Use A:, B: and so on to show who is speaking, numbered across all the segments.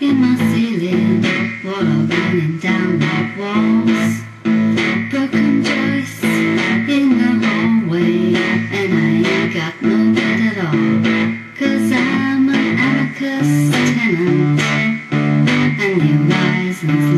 A: in my ceiling, water running down my walls. Broken joists in the hallway, and I ain't got no bed at all. Cause I'm an amicus and your eyes and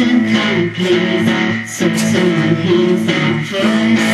A: Adam, come please. So someone hears that voice.